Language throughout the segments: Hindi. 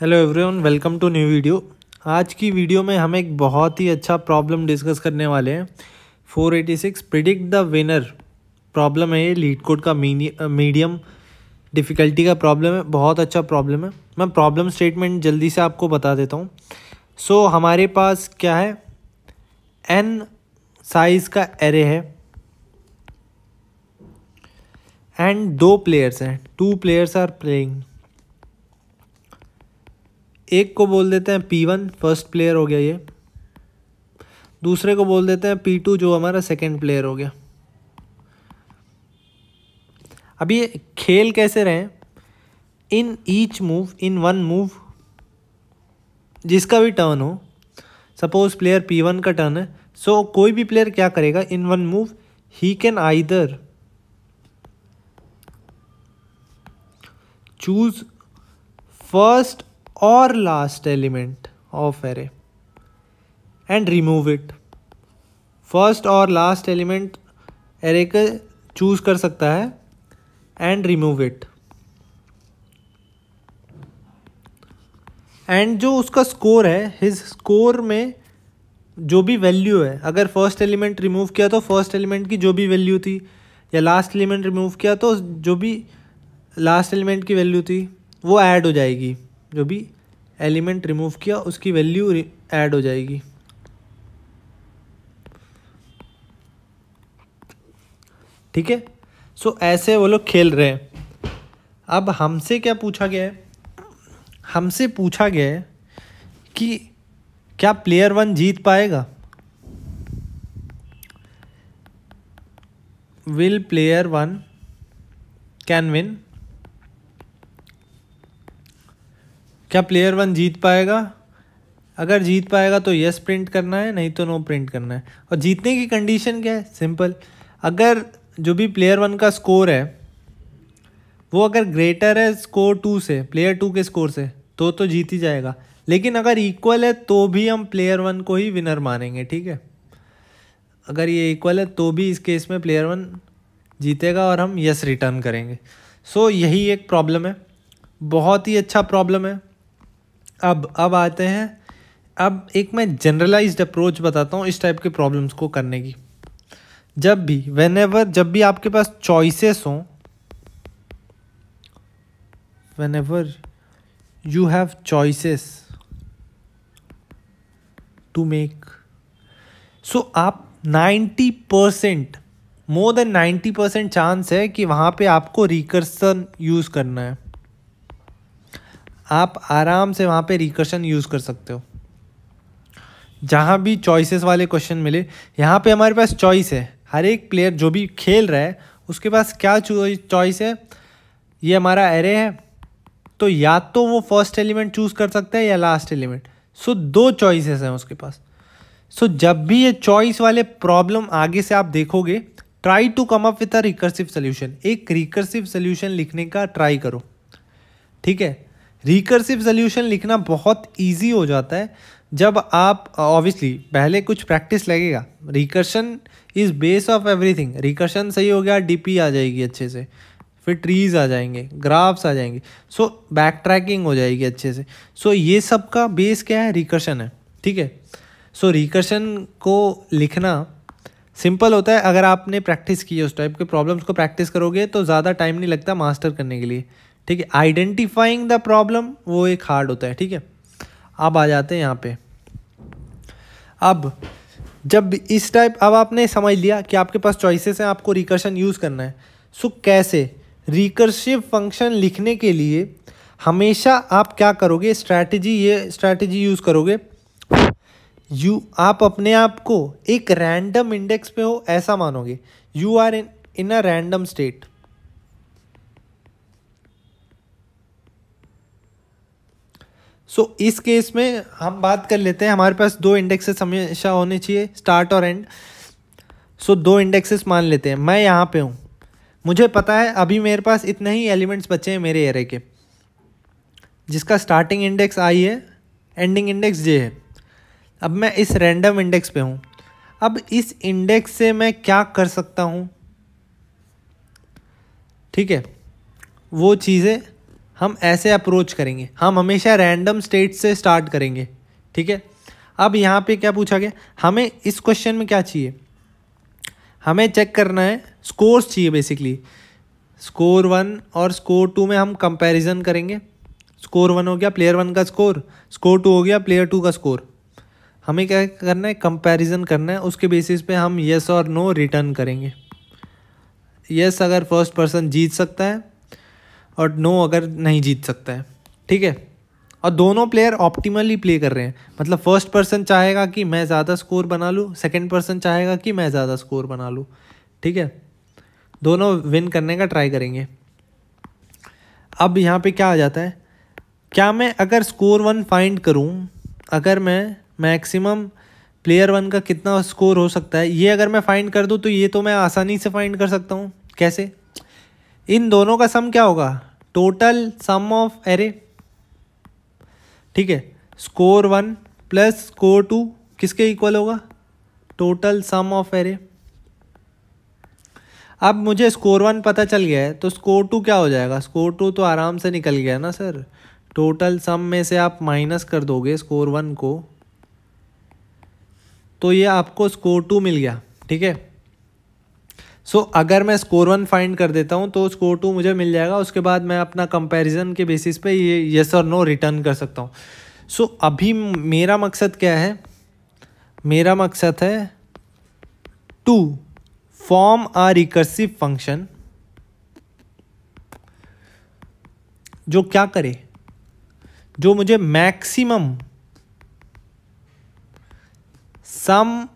Hello everyone welcome to new video आज की वीडियो में हम एक बहुत ही अच्छा प्रॉब्लम डिस्कस करने वाले हैं। 486 प्रिडिक्ट द विनर प्रॉब्लम है ये लीड कोड का मीडियम डिफ़िकल्टी का प्रॉब्लम है बहुत अच्छा प्रॉब्लम है। मैं प्रॉब्लम स्टेटमेंट जल्दी से आपको बता देता हूँ। सो so, हमारे पास क्या है? एन साइज़ का एरे है। एंड दो प्लेयर्स हैं। टू प्लेयर्स आर प्लेइंग एक को बोल देते हैं पी वन फ़र्स्ट प्लेयर हो गया ये। दूसरे को बोल देते हैं पी टू जो हमारा सेकेंड प्लेयर हो गया। अब ये खेल कैसे रहे in each move in one move जिसका भी टर्न हो सपोज़ प्लेयर पी वन का टर्न है सो so, कोई भी प्लेयर क्या करेगा? In one move he can either choose first or last element of array and remove it. First और लास्ट एलिमेंट एरे का चूज़ कर सकता है एंड रिमूव इट एंड जो उसका स्कोर है हिज स्कोर में जो भी वैल्यू है, अगर फ़र्स्ट एलिमेंट रिमूव किया तो फ़र्स्ट एलिमेंट की जो भी वैल्यू थी, या लास्ट एलिमेंट रिमूव किया तो जो भी लास्ट एलिमेंट की वैल्यू थी, वो ऐड हो जाएगी। जो भी एलिमेंट रिमूव किया, उसकी वैल्यू ऐड हो जाएगी। ठीक है? सो ऐसे वो लोग खेल रहे हैं। अब हमसे क्या पूछा गया है? हमसे पूछा गया है कि क्या प्लेयर वन जीत पाएगा? Will player one can win क्या प्लेयर वन जीत पाएगा? अगर जीत पाएगा तो यस प्रिंट करना है नहीं तो नो प्रिंट करना है। और जीतने की कंडीशन क्या है? सिंपल अगर जो भी प्लेयर वन का स्कोर है वो अगर ग्रेटर है स्कोर टू से प्लेयर टू के स्कोर से तो तो जीत ही जाएगा। लेकिन अगर इक्वल है तो भी हम प्लेयर वन को ही विनर मानेंगे ठीक है? अगर ये इक्वल है तो भी इस केस में प्लेयर वन जीतेगा और हम यस रिटर्न करेंगे। सो so, यही एक प्रॉब्लम है। बहुत ही अच्छा प्रॉब्लम है। अब अब आते हैं। अब एक मैं जनरलाइज्ड अप्रोच बताता हूँ इस टाइप के प्रॉब्लम्स को करने की। जब भी वेन जब भी आपके पास चॉइसेस हों whenever you have choices to make so आप 90 percent more than 90 percent chance है कि वहाँ पे आपको रिकर्सन यूज़ करना है। आप आराम से वहाँ पे रिकर्शन यूज़ कर सकते हो। जहाँ भी चॉइसेस वाले क्वेश्चन मिले, यहाँ पे हमारे पास चॉइस है। हर एक प्लेयर जो भी खेल रहा है, उसके पास क्या चॉइस है? ये हमारा एरे है। तो या तो वो फ़र्स्ट एलिमेंट चूज़ कर सकता है या लास्ट एलिमेंट सो दो चॉइसेस हैं उसके पास। सो जब भी ये चॉइस वाले प्रॉब्लम आगे से आप देखोगे try to come up with a recursive solution एक रिकर्सिव सोल्यूशन लिखने का ट्राई करो। ठीक है? रिकर्सिव सोल्यूशन लिखना बहुत ईजी हो जाता है। जब आप ऑब्वियसली पहले कुछ प्रैक्टिस लगेगा। Recursion is base of everything recursion सही हो गया डीपी आ जाएगी अच्छे से। फिर ट्रीज आ जाएँगे ग्राफ्स आ जाएँगे। सो बैक ट्रैकिंग हो जाएगी अच्छे से। सो so, ये सब का बेस क्या है? रिकर्शन है। ठीक है? सो रिकर्शन को लिखना सिंपल होता है। अगर आपने प्रैक्टिस की है उस टाइप के प्रॉब्लम्स को प्रैक्टिस करोगे तो ज़्यादा टाइम नहीं लगता मास्टर करने के लिए। ठीक है आइडेंटिफाइंग द प्रॉब्लम वो एक हार्ड होता है, ठीक है? अब आ जाते हैं यहाँ पे। अब, जब इस टाइप अब आपने समझ लिया कि आपके पास चॉइसेस हैं, आपको रिकर्शन यूज़ करना है। सो कैसे? रिकर्सिव फ़ंक्शन लिखने के लिए हमेशा आप क्या करोगे? स्ट्रैटेजी ये स्ट्रैटेजी यूज़ करोगे। यू आप अपने आप को एक रैंडम इंडेक्स पे हो, ऐसा मानोगे। You are in in a random state so so, इस केस में हम बात कर लेते हैं। हमारे पास दो इंडेक्सेस हमेशा होने चाहिए स्टार्ट और एंड सो so, दो इंडेक्सेस मान लेते हैं। मैं यहाँ पे हूँ। मुझे पता है अभी मेरे पास इतने ही एलिमेंट्स बचे हैं मेरे एरे के। जिसका स्टार्टिंग इंडेक्स आई है एंडिंग इंडेक्स जे है। अब मैं इस रैंडम इंडेक्स पे हूँ। अब इस इंडेक्स से मैं क्या कर सकता हूँ? ठीक है। वो चीज़ें हम ऐसे अप्रोच करेंगे। हम हमेशा रैंडम स्टेट से स्टार्ट करेंगे। ठीक है? अब यहाँ पे क्या पूछा गया? हमें इस क्वेश्चन में क्या चाहिए? हमें चेक करना है। स्कोर्स चाहिए बेसिकली स्कोर वन और स्कोर टू में हम कंपैरिजन करेंगे। स्कोर वन हो गया प्लेयर वन का स्कोर स्कोर टू हो गया प्लेयर टू का स्कोर हमें क्या करना है? कंपैरिजन करना है। उसके बेसिस पे हम यस और नो रिटर्न करेंगे। यस अगर फ़र्स्ट पर्सन जीत सकता है और नो अगर नहीं जीत सकता है। ठीक है? और दोनों प्लेयर ऑप्टिमली प्ले कर रहे हैं। मतलब फ़र्स्ट पर्सन चाहेगा कि मैं ज़्यादा स्कोर बना लूँ सेकेंड पर्सन चाहेगा कि मैं ज़्यादा स्कोर बना लूँ। ठीक है? दोनों विन करने का ट्राई करेंगे। अब यहाँ पे क्या आ जाता है? क्या मैं अगर स्कोर वन फाइंड करूँ, अगर मैं मैक्सिमम प्लेयर वन का कितना स्कोर हो सकता है, ये अगर मैं फाइंड कर दूँ तो ये तो मैं आसानी से फाइंड कर सकता हूँ। कैसे? इन दोनों का सम क्या होगा? टोटल सम ऑफ़ एरे ठीक है? Score one plus score two किसके इक्वल होगा? टोटल सम ऑफ़ एरे अब मुझे स्कोर वन पता चल गया है तो स्कोर टू क्या हो जाएगा? स्कोर टू तो आराम से निकल गया ना सर टोटल सम में से आप माइनस कर दोगे स्कोर वन को तो ये आपको स्कोर टू मिल गया, ठीक है? सो so, अगर मैं स्कोर वन फाइंड कर देता हूँ तो स्कोर टू मुझे मिल जाएगा। उसके बाद मैं अपना कंपैरिजन के बेसिस पे ये यस और नो रिटर्न कर सकता हूँ। सो so, अभी मेरा मकसद क्या है? मेरा मकसद है to form a recursive function जो क्या करे? जो मुझे मैक्सिमम सम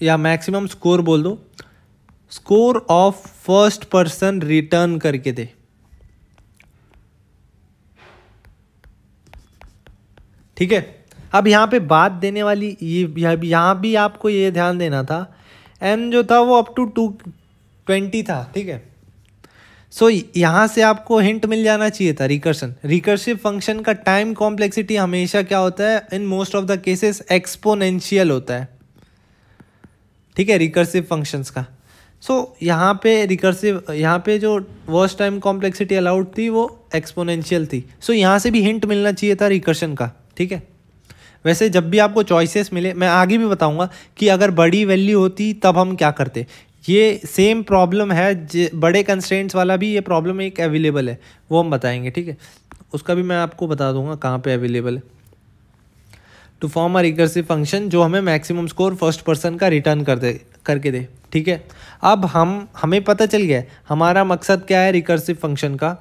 या मैक्सिमम स्कोर बोल दो। Score of first person return करके दे। ठीक है? अब यहाँ पे बात देने वाली ये यहाँ भी आपको ये ध्यान देना था। एन जो था वो अप टू टू ट्वेंटी था ठीक है? सो so, यहाँ से आपको हिंट मिल जाना चाहिए था रिकर्सन रिकर्सिव फ़ंक्शन का टाइम कॉम्प्लेक्सिटी हमेशा क्या होता है? In most of the cases exponential होता है। ठीक है रिकर्सिव फ़ंक्शंस का। सो so, यहाँ पे रिकर्सिव यहाँ पे जो वर्स्ट टाइम कॉम्प्लेक्सिटी अलाउड थी वो एक्सपोनेंशियल थी। सो so, यहाँ से भी हिंट मिलना चाहिए था रिकर्शन का ठीक है? वैसे जब भी आपको चॉइसेस मिले मैं आगे भी बताऊँगा कि अगर बड़ी वैल्यू होती तब हम क्या करते? ये सेम प्रॉब्लम है बड़े कंस्टेंट्स वाला भी ये प्रॉब्लम एक अवेलेबल है वो हम बताएँगे ठीक है? उसका भी मैं आपको बता दूँगा कहाँ पे अवेलेबल है। To form a recursive function जो हमें मैक्सिमम स्कोर फ़र्स्ट पर्सन का रिटर्न कर दे, करके दे, ठीक है? अब हम, हमें पता चल गया हमारा मकसद क्या है रिकर्सिव फ़ंक्शन का?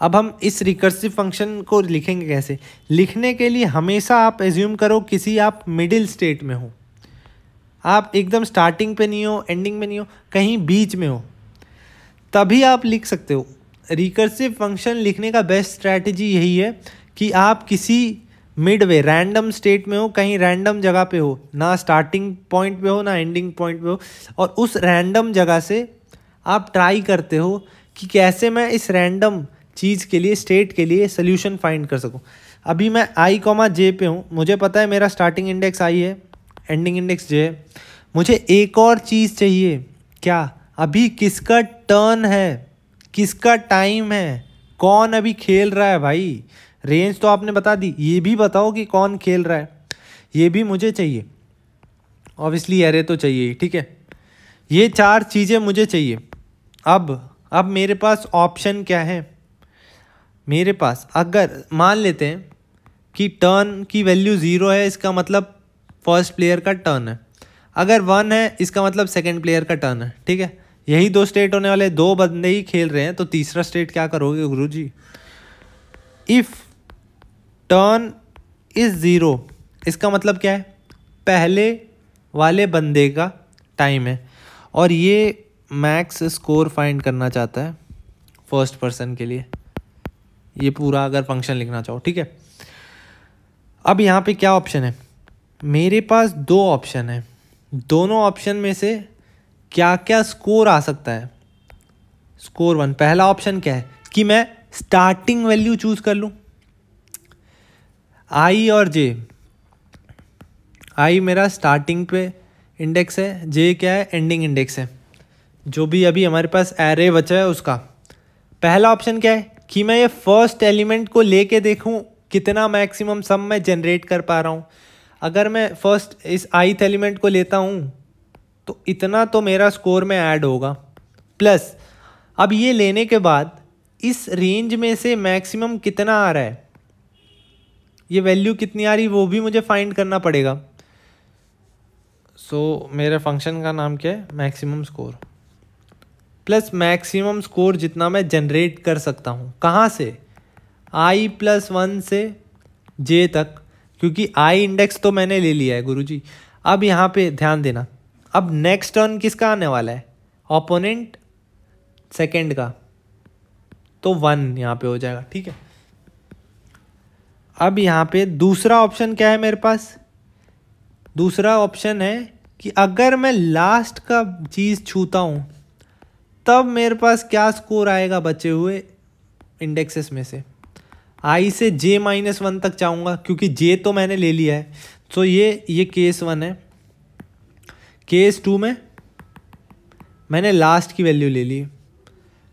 अब हम इस रिकर्सिव फ़ंक्शन को लिखेंगे कैसे? लिखने के लिए हमेशा आप एज्यूम करो किसी आप मिडिल स्टेट में हो। आप एकदम स्टार्टिंग पे नहीं हो एंडिंग में नहीं हो, कहीं बीच में हो। तभी आप लिख सकते हो। रिकर्सिव फ़ंक्शन लिखने का बेस्ट स्ट्रैटेजी यही है कि आप किसी मिड वे रैंडम स्टेट में हो, कहीं रैंडम जगह पे हो, ना स्टार्टिंग पॉइंट पे हो, ना एंडिंग पॉइंट पे हो, और उस रैंडम जगह से आप ट्राई करते हो कि कैसे मैं इस रैंडम चीज़ के लिए स्टेट के लिए सोल्यूशन फाइंड कर सकूँ। अभी मैं आई कॉमा जे पे हूँ, मुझे पता है मेरा स्टार्टिंग इंडेक्स आई है एंडिंग इंडेक्स जे है। मुझे एक और चीज़ चाहिए, क्या अभी किसका टर्न है, किसका टाइम है, कौन अभी खेल रहा है भाई? रेंज तो आपने बता दी, ये भी बताओ कि कौन खेल रहा है। ये भी मुझे चाहिए। ऑब्वियसली एरे तो चाहिए, ठीक है? ये चार चीज़ें मुझे चाहिए। अब अब मेरे पास ऑप्शन क्या है? मेरे पास, अगर, मान लेते हैं कि टर्न की वैल्यू ज़ीरो है, इसका मतलब फ़र्स्ट प्लेयर का टर्न है। अगर वन है, इसका मतलब सेकेंड प्लेयर का टर्न है, ठीक है? यही दो स्टेट होने वाले दो बंदे ही खेल रहे हैं तो तीसरा स्टेट क्या करोगे guru ji if turn is zero इसका मतलब क्या है? पहले वाले बंदे का टाइम है। और ये मैक्स स्कोर फाइंड करना चाहता है फ़र्स्ट पर्सन के लिए। ये पूरा अगर फ़ंक्शन लिखना चाहो, ठीक है? अब यहाँ पे क्या ऑप्शन है? मेरे पास दो ऑप्शन है। दोनों ऑप्शन में से क्या क्या स्कोर आ सकता है? स्कोर वन पहला ऑप्शन क्या है? कि मैं स्टार्टिंग वैल्यू चूज़ कर लूँ। आई और जे। आई मेरा स्टार्टिंग पे इंडेक्स है, जे क्या है एंडिंग इंडेक्स है। जो भी अभी हमारे पास एरे बचा है उसका। पहला ऑप्शन क्या है कि मैं ये फ़र्स्ट एलिमेंट को लेके देखूँ, कितना मैक्सिमम सम मैं जनरेट कर पा रहा हूँ। अगर मैं फ़र्स्ट इस आइथ एलिमेंट को लेता हूँ तो इतना तो मेरा स्कोर में ऐड होगा। प्लस अब ये लेने के बाद, इस रेंज में से मैक्सिमम कितना आ रहा है? ये वैल्यू कितनी आ रही वो भी मुझे फाइंड करना पड़ेगा। सो so, मेरे फ़ंक्शन का नाम क्या है? Maximum score plus maximum score जितना मैं जनरेट कर सकता हूँ। कहाँ से? आई प्लस वन से जे तक। क्योंकि आई इंडेक्स तो मैंने ले लिया है गुरुजी। अब यहाँ पे ध्यान देना। अब नेक्स्ट टर्न किसका आने वाला है? ओपोनेंट सेकेंड का। तो वन यहाँ पे हो जाएगा ठीक है? अब यहाँ पे दूसरा ऑप्शन क्या है मेरे पास? दूसरा ऑप्शन है कि अगर मैं लास्ट का चीज़ छूता हूँ, तब मेरे पास क्या स्कोर आएगा बचे हुए इंडेक्सेस में से? आई से जे माइनस वन तक चाहूँगा क्योंकि जे तो मैंने ले लिया है। तो ये ये केस वन है। केस टू में मैंने लास्ट की वैल्यू ले ली।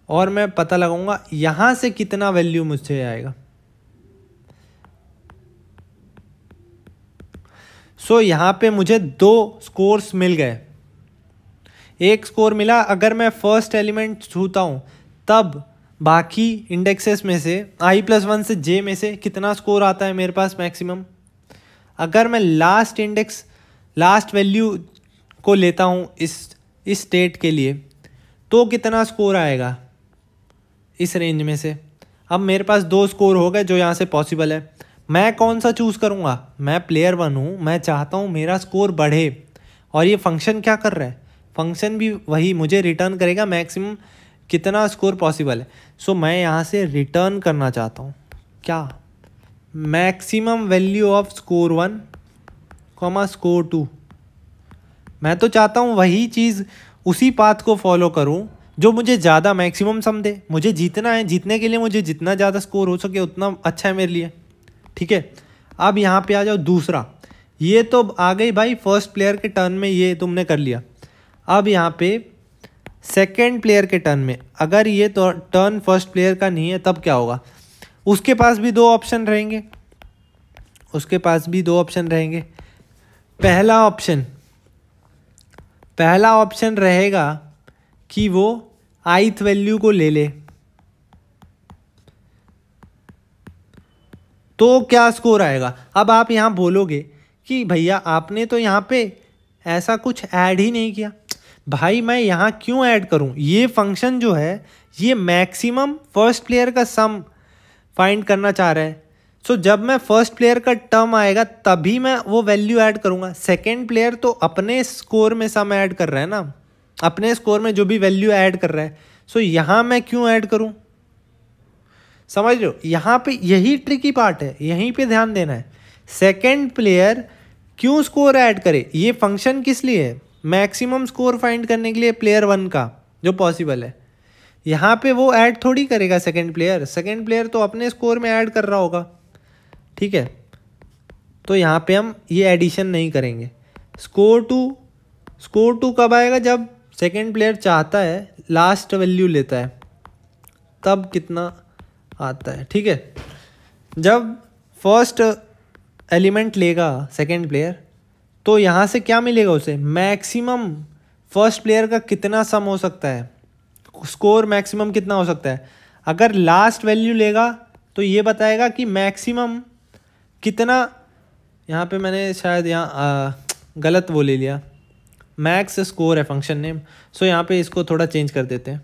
और मैं पता लगाऊँगा यहाँ से कितना वैल्यू मुझसे आएगा। सो so, यहाँ पे मुझे दो स्कोर्स मिल गए। एक स्कोर मिला अगर मैं फ़र्स्ट एलिमेंट छूता हूँ तब बाकी इंडेक्सेस में से आई प्लस वन से जे में से कितना स्कोर आता है मेरे पास मैक्सिमम अगर मैं लास्ट इंडेक्स लास्ट वैल्यू को लेता हूँ इस इस स्टेट के लिए तो कितना स्कोर आएगा? इस रेंज में से। अब मेरे पास दो स्कोर हो गए जो यहाँ से पॉसिबल है। मैं कौन सा चूज़ करूँगा? मैं प्लेयर वन हूँ मैं चाहता हूँ मेरा स्कोर बढ़े। और ये फ़ंक्शन क्या कर रहा है? फ़ंक्शन भी वही मुझे रिटर्न करेगा मैक्सिमम कितना स्कोर पॉसिबल है। सो so, मैं यहाँ से रिटर्न करना चाहता हूँ। क्या? Maximum value of score one comma score two मैं तो चाहता हूँ वही चीज़ उसी पाथ को फॉलो करूँ जो मुझे ज़्यादा मैक्सिमम सम दे। मुझे जीतना है जीतने के लिए मुझे जितना ज़्यादा स्कोर हो सके उतना अच्छा है मेरे लिए। ठीक है? अब यहाँ पे आ जाओ दूसरा। ये तो आ गई भाई फ़र्स्ट प्लेयर के टर्न में ये तुमने कर लिया। अब यहाँ पे सेकेंड प्लेयर के टर्न में, अगर ये तो टर्न फ़र्स्ट प्लेयर का नहीं है, तब क्या होगा? उसके पास भी दो ऑप्शन रहेंगे। उसके पास भी दो ऑप्शन रहेंगे। पहला ऑप्शन पहला ऑप्शन रहेगा कि वो आइथ वैल्यू को ले ले। तो क्या स्कोर आएगा? अब आप यहाँ बोलोगे कि भैया आपने तो यहाँ पे ऐसा कुछ ऐड ही नहीं किया। भाई मैं यहाँ क्यों ऐड करूँ? ये फ़ंक्शन जो है, ये मैक्सिमम फ़र्स्ट प्लेयर का सम फाइंड करना चाह रहा है। सो जब मैं फ़र्स्ट प्लेयर का टर्म आएगा, तभी मैं वो वैल्यू ऐड करूँगा। सेकेंड प्लेयर तो अपने स्कोर में सम ऐड कर रहा है ना। अपने स्कोर में जो भी वैल्यू ऐड कर रहा है। सो यहाँ मैं क्यों ऐड करूँ? समझ लो यहाँ पे यही ट्रिकी पार्ट है, यहीं पे ध्यान देना है। सेकेंड प्लेयर क्यों स्कोर ऐड करे? ये फ़ंक्शन किस लिए है? मैक्सिमम स्कोर फाइंड करने के लिए प्लेयर वन का, जो पॉसिबल है। यहाँ पे वो ऐड थोड़ी करेगा सेकेंड प्लेयर सेकेंड प्लेयर तो अपने स्कोर में ऐड कर रहा होगा। ठीक है? तो यहाँ पे हम ये एडिशन नहीं करेंगे। स्कोर टू स्कोर टू कब आएगा? जब सेकेंड प्लेयर चाहता है लास्ट वैल्यू लेता है। तब कितना आता है, ठीक है? जब फ़र्स्ट एलिमेंट लेगा सेकेंड प्लेयर तो यहाँ से क्या मिलेगा उसे? मैक्सिमम फ़र्स्ट प्लेयर का कितना सम हो सकता है? स्कोर मैक्सिमम कितना हो सकता है? अगर लास्ट वैल्यू लेगा तो ये बताएगा कि मैक्सिमम कितना, यहाँ पे मैंने शायद यहाँ गलत वो ले लिया। मैक्स स्कोर है फ़ंक्शन नेम सो यहाँ पे इसको थोड़ा चेंज कर देते हैं।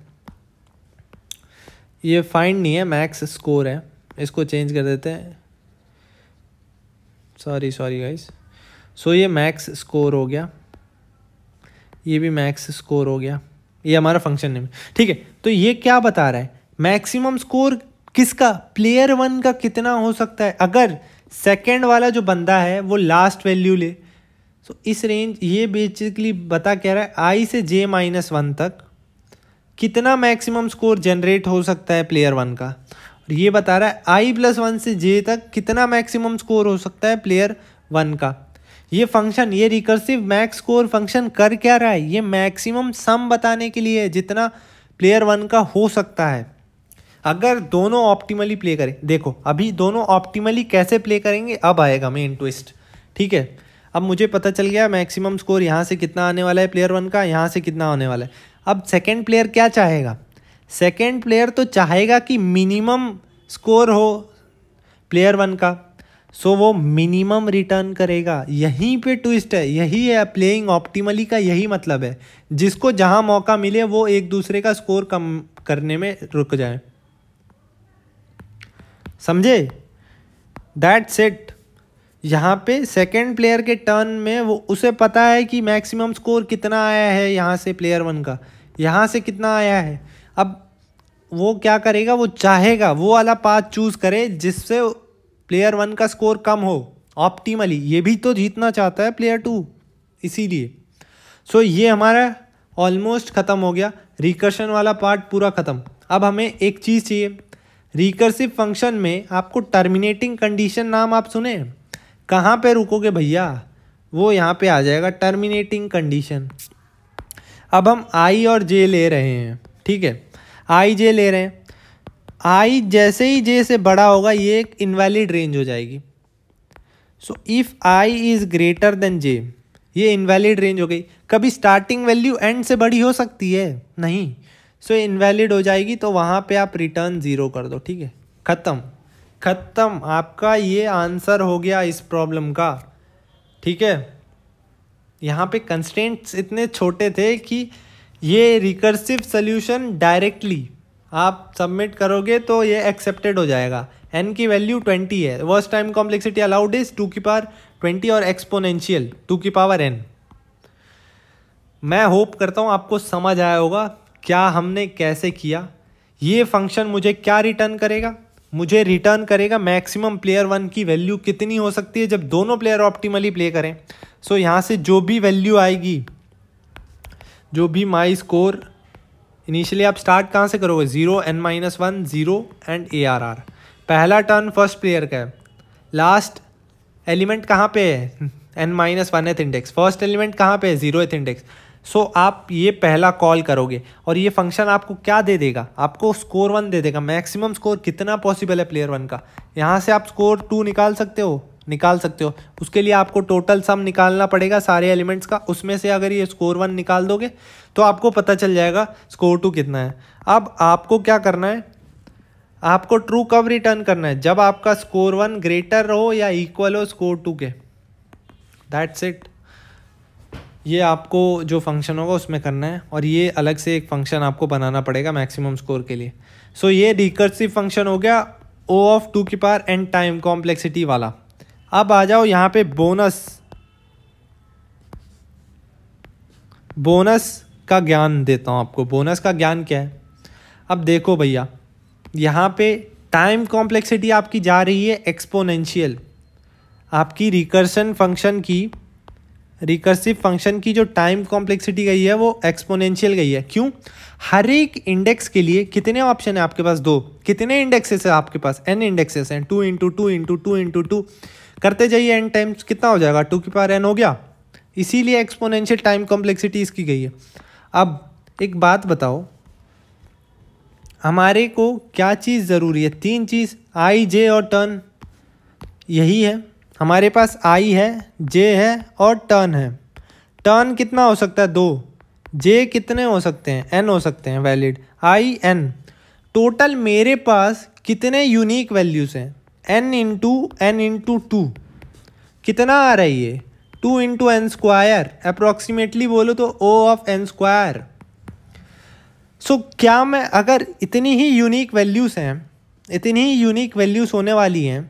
ये फाइंड नहीं है मैक्स स्कोर है। इसको चेंज कर देते हैं। सॉरी सॉरी गाइस सो ये मैक्स स्कोर हो गया। ये भी मैक्स स्कोर हो गया। ये हमारा फ़ंक्शन नेम ठीक है तो ये क्या बता रहा है? मैक्सिमम स्कोर किसका? प्लेयर वन का कितना हो सकता है? अगर सेकेंड वाला जो बंदा है, वो लास्ट वैल्यू ले। तो इस रेंज ये बेसिकली बता कह रहा है? आई से जे माइनस वन तक। कितना मैक्सिमम स्कोर जनरेट हो सकता है प्लेयर वन का? और ये बता रहा है आई प्लस वन से जे तक कितना मैक्सिमम स्कोर हो सकता है प्लेयर वन का? ये फ़ंक्शन ये रिकर्सिव मैक्स स्कोर फ़ंक्शन कर क्या रहा है? ये मैक्सिमम सम बताने के लिए जितना प्लेयर वन का हो सकता है। अगर दोनों ऑप्टिमली प्ले करें, देखो, अभी दोनों ऑप्टिमली कैसे प्ले करेंगे, अब आएगा मेन ट्विस्ट ठीक है? अब मुझे पता चल गया मैक्सिमम स्कोर यहाँ से कितना आने वाला है प्लेयर वन का, यहाँ से कितना आने वाला है। अब सेकेंड प्लेयर क्या चाहेगा? सेकेंड प्लेयर तो चाहेगा कि मिनिमम स्कोर हो प्लेयर वन का। सो so, वो मिनिमम रिटर्न करेगा। यहीं पे ट्विस्ट है। यही है प्लेइंग ऑप्टिमली का यही मतलब है। जिसको जहाँ मौका मिले वो एक दूसरे का स्कोर कम करने में रुक जाए। समझे? दैट सेट यहाँ पे सेकेंड प्लेयर के टर्न में वो उसे पता है कि मैक्सिमम स्कोर कितना आया है यहाँ से प्लेयर वन का। यहाँ से कितना आया है? अब वो क्या करेगा? वो चाहेगा वो वाला पाथ चूज़ करे जिससे प्लेयर वन का स्कोर कम हो ऑप्टीमली ये भी तो जीतना चाहता है प्लेयर टू इसीलिए। सो so, ये हमारा ऑलमोस्ट ख़त्म हो गया। रिकर्शन वाला पार्ट पूरा ख़त्म। अब हमें एक चीज़ चाहिए। रिकर्सिव फ़ंक्शन में आपको टर्मिनेटिंग कंडीशन नाम आप सुने? कहाँ पे रुकोगे भैया? वो यहाँ पे आ जाएगा। टर्मिनेटिंग कंडीशन अब हम आई और जे ले रहे हैं ठीक है? आई जे ले रहे हैं। आई जैसे ही जे से बड़ा होगा ये एक इनवैलिड रेंज हो जाएगी। So if I is greater than J ये इनवैलिड रेंज हो गई। कभी स्टार्टिंग वैल्यू एंड से बड़ी हो सकती है? नहीं। सो so, इनवैलिड हो जाएगी तो वहाँ पे आप रिटर्न ज़ीरो कर दो ठीक है? ख़त्म। ख़त्म। आपका ये आंसर हो गया इस प्रॉब्लम का ठीक है? यहाँ पे कंस्टेंट्स इतने छोटे थे कि ये रिकर्सिव सोल्यूशन डायरेक्टली आप सबमिट करोगे तो ये एक्सेप्टेड हो जाएगा। एन की वैल्यू ट्वेंटी है। Worst time complexity allowed is two की पावर ट्वेंटी और एक्सपोनेंशियल टू की पावर एन मैं होप करता हूँ आपको समझ आया होगा क्या हमने कैसे किया। ये फ़ंक्शन मुझे क्या रिटर्न करेगा? मुझे रिटर्न करेगा मैक्सिमम प्लेयर वन की वैल्यू कितनी हो सकती है जब दोनों प्लेयर ऑप्टिमली प्ले करें। सो so, यहाँ से जो भी वैल्यू आएगी जो भी माई स्कोर इनिशियली आप स्टार्ट कहाँ से करोगे? Zero N minus one zero and A R R पहला टर्न फ़र्स्ट प्लेयर का है। लास्ट एलिमेंट कहाँ पे है? N minus one th index first element कहाँ पे है? ज़ीरो एथ इंडेक्स सो आप ये पहला कॉल करोगे और ये फ़ंक्शन आपको क्या दे देगा? आपको स्कोर वन दे देगा। मैक्सिमम स्कोर कितना पॉसिबल है प्लेयर वन का? यहाँ से आप स्कोर टू निकाल सकते हो। निकाल सकते हो। उसके लिए आपको टोटल सम निकालना पड़ेगा सारे एलिमेंट्स का। उसमें से अगर ये स्कोर वन निकाल दोगे तो आपको पता चल जाएगा स्कोर टू कितना है। अब आपको क्या करना है? आपको ट्रू कब रिटर्न करना है? जब आपका स्कोर वन ग्रेटर हो या इक्वल हो स्कोर टू के। दैट्स इट ये आपको जो फ़ंक्शन होगा उसमें करना है और ये अलग से एक फ़ंक्शन आपको बनाना पड़ेगा मैक्सिमम स्कोर के लिए। सो so, ये रिकर्सिव फ़ंक्शन हो गया ओ ऑफ़ टू की पार एंड टाइम कॉम्प्लेक्सिटी वाला। अब आ जाओ यहाँ पे बोनस बोनस का ज्ञान देता हूँ आपको। बोनस का ज्ञान क्या है? अब देखो भैया यहाँ पे टाइम कॉम्प्लेक्सिटी आपकी जा रही है एक्सपोनेंशियल आपकी रिकर्सन फ़ंक्शन की रिकर्सिव फ़ंक्शन की जो टाइम कॉम्प्लेक्सिटी गई है, वो एक्सपोनेंशियल गई है। क्यों? हर एक इंडेक्स के लिए कितने ऑप्शन है आपके पास? दो। कितने इंडेक्सेस है आपके पास? एन इंडेक्सेस हैं। Two into two into two into two करते जाइए एन टाइम्स कितना हो जाएगा? टू की पावर एन हो गया। इसीलिए एक्सपोनेंशियल टाइम कॉम्प्लेक्सिटी इसकी गई है। अब एक बात बताओ। हमारे को क्या चीज़ ज़रूरी है? तीन चीज़ आई जे और टर्न यही है। हमारे पास आई है जे है और टर्न है। टर्न कितना हो सकता है? दो। जे कितने हो सकते हैं? एन हो सकते हैं वैलिड आई एन टोटल मेरे पास कितने यूनिक वैल्यूज़ हैं? N into N into two कितना आ रही है two into N square approximately बोलो तो O of N square so क्या मैं, अगर इतनी ही यूनिक वैल्यूज़ हैं, इतनी ही यूनिक वैल्यूज़ होने वाली हैं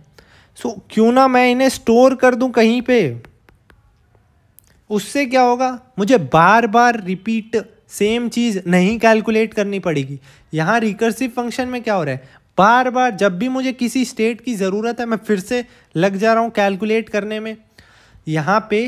सो so, क्यों ना मैं इन्हें स्टोर कर दूँ कहीं पे? उससे क्या होगा? मुझे बार बार रिपीट सेम चीज़ नहीं कैलकुलेट करनी पड़ेगी। यहाँ रिकर्सिव फ़ंक्शन में क्या हो रहा है? बार बार जब भी मुझे किसी स्टेट की ज़रूरत है मैं फिर से लग जा रहा हूँ कैलकुलेट करने में। यहाँ पे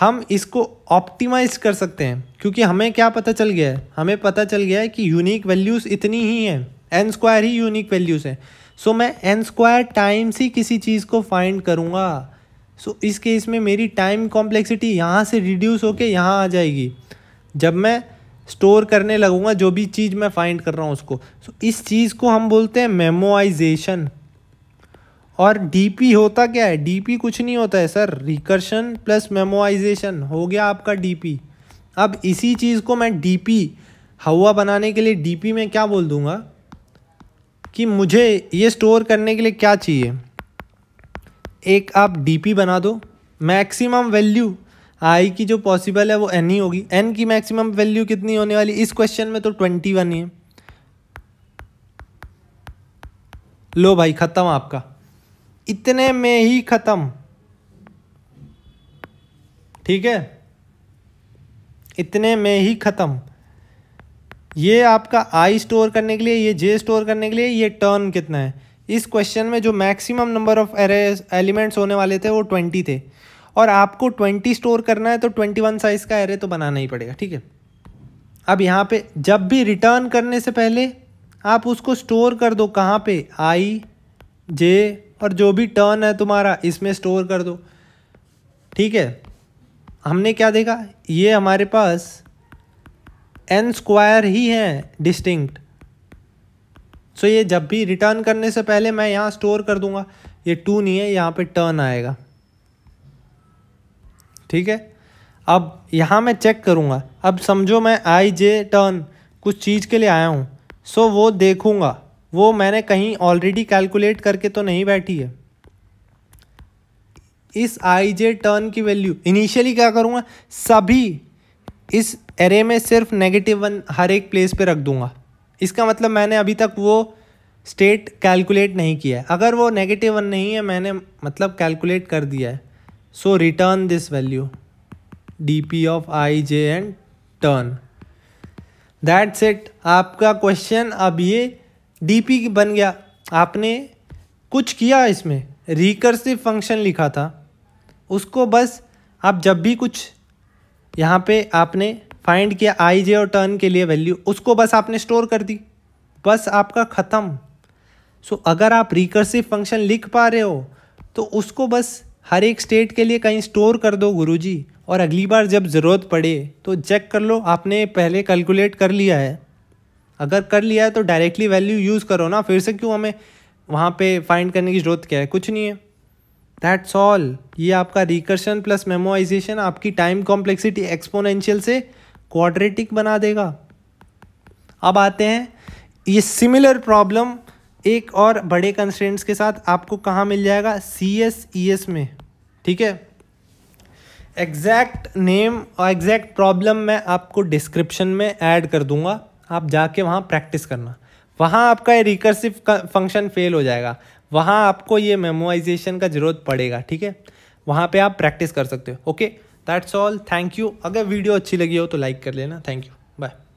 हम इसको ऑप्टिमाइज कर सकते हैं क्योंकि हमें क्या पता चल गया है? हमें पता चल गया है कि यूनिक वैल्यूज़ इतनी ही हैं। एन स्क्वायर ही यूनिक वैल्यूज़ हैं। सो मैं एन स्क्वायर टाइम्स ही किसी चीज़ को फाइंड करूँगा। सो इस केस में मेरी टाइम कॉम्प्लेक्सिटी यहाँ से रिड्यूस होके यहाँ आ जाएगी। जब मैं स्टोर करने लगूँगा जो भी चीज़ मैं फाइंड कर रहा हूँ उसको। So, इस चीज़ को हम बोलते हैं मेमोआइजेशन और डीपी होता क्या है? डीपी कुछ नहीं होता है सर। रिकर्शन प्लस मेमोआइजेशन हो गया आपका डीपी अब इसी चीज़ को मैं डीपी हवा बनाने के लिए डीपी में क्या बोल दूँगा? कि मुझे ये स्टोर करने के लिए क्या चाहिए? एक, आप डीपी बना दो। मैक्सिमम वैल्यू आई की जो पॉसिबल है वो एन ही होगी। एन की मैक्सिमम वैल्यू कितनी होने वाली? इस क्वेश्चन में तो ट्वेंटी वन ही है। लो भाई, ख़त्म आपका। इतने में ही ख़त्म। ठीक है? इतने में ही ख़त्म। ये आपका आई स्टोर करने के लिए, ये जे स्टोर करने के लिए, ये टर्न कितना है? इस क्वेश्चन में जो maximum number of array elements होने वाले थे, वो ट्वेंटी थे। और आपको ट्वेंटी स्टोर करना है तो ट्वेंटी वन साइज़ का एरे तो बनाना ही पड़ेगा, ठीक है? अब यहाँ पे जब भी रिटर्न करने से पहले, आप उसको स्टोर कर दो, कहाँ पे? आई जे और जो भी टर्न है तुम्हारा, इसमें स्टोर कर दो। ठीक है? हमने क्या देखा? ये हमारे पास एन स्क्वायर ही है डिस्टिंक्ट सो so, ये जब भी रिटर्न करने से पहले मैं यहाँ स्टोर कर दूँगा। ये टू नहीं है, यहाँ पे टर्न आएगा। ठीक है? अब यहाँ मैं चेक करूँगा। अब समझो मैं आई जे टर्न कुछ चीज़ के लिए आया हूँ। सो so, वो देखूँगा। वो मैंने कहीं ऑलरेडी कैलकुलेट करके तो नहीं बैठी है। इस आई जे टर्न की वैल्यू इनिशियली क्या करूँगा? सभी इस एरे में सिर्फ़ नेगेटिव वन हर एक प्लेस पे रख दूँगा। इसका मतलब मैंने अभी तक वो स्टेट कैलकुलेट नहीं किया है। अगर वो नेगेटिव वन नहीं है, मैंने मतलब कैलकुलेट कर दिया है। So return this value D P of I J and turn that's it आपका क्वेश्चन अब ये डी पी बन गया। आपने कुछ किया इसमें? रिकर्सिव फ़ंक्शन लिखा था। उसको बस आप जब भी कुछ यहाँ पे आपने फाइंड किया आई जे और टर्न के लिए वैल्यू उसको बस आपने स्टोर कर दी। बस आपका ख़त्म। सो so, अगर आप रिकर्सिव फ़ंक्शन लिख पा रहे हो तो उसको बस हर एक स्टेट के लिए कहीं स्टोर कर दो गुरुजी। और अगली बार जब ज़रूरत पड़े तो चेक कर लो आपने पहले कैलकुलेट कर लिया है। अगर कर लिया है तो डायरेक्टली वैल्यू यूज़ करो ना फिर से क्यों हमें वहाँ पे फाइंड करने की ज़रूरत क्या है? कुछ नहीं है। दैट्स ऑल ये आपका रिकर्शन प्लस मेमोइजेशन आपकी टाइम कॉम्प्लेक्सिटी एक्सपोनेंशियल से क्वाड्रेटिक बना देगा। अब आते हैं। ये सिमिलर प्रॉब्लम एक और बड़े कंस्टेंट्स के साथ आपको कहाँ मिल जाएगा? सी एस ई एस में। ठीक है? एग्जैक्ट नेम और एग्जैक्ट प्रॉब्लम मैं आपको डिस्क्रिप्शन में ऐड कर दूँगा। आप जाके वहाँ प्रैक्टिस करना। वहाँ आपका रिकर्सिव फ़ंक्शन फेल हो जाएगा। वहाँ आपको ये मेमोइजेशन का ज़रूरत पड़ेगा, ठीक है? वहाँ पे आप प्रैक्टिस कर सकते हो okay that's all thank you अगर वीडियो अच्छी लगी हो तो लाइक कर लेना. Thank you bye